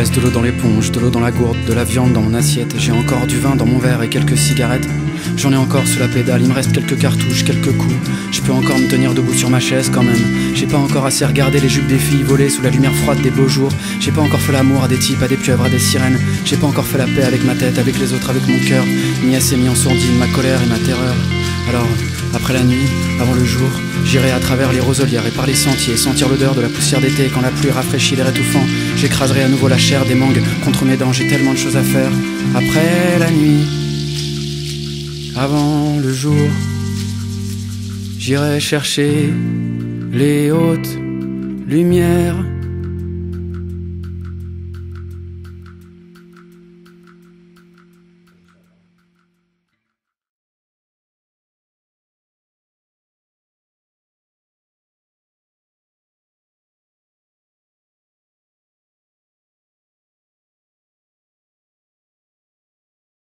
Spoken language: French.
Reste de l'eau dans l'éponge, de l'eau dans la gourde, de la viande dans mon assiette. J'ai encore du vin dans mon verre et quelques cigarettes. J'en ai encore sous la pédale, il me reste quelques cartouches, quelques coups. Je peux encore me tenir debout sur ma chaise quand même. J'ai pas encore assez regardé les jupes des filles voler sous la lumière froide des beaux jours. J'ai pas encore fait l'amour à des types, à des pieuvres, à des sirènes. J'ai pas encore fait la paix avec ma tête, avec les autres, avec mon cœur. Ni assez mis en sourdine ma colère et ma terreur. Alors, après la nuit, avant le jour, j'irai à travers les roselières et par les sentiers, sentir l'odeur de la poussière d'été quand la pluie rafraîchit l'air étouffant. J'écraserai à nouveau la chair des mangues contre mes dents, j'ai tellement de choses à faire. Après la nuit, avant le jour, j'irai chercher les hautes lumières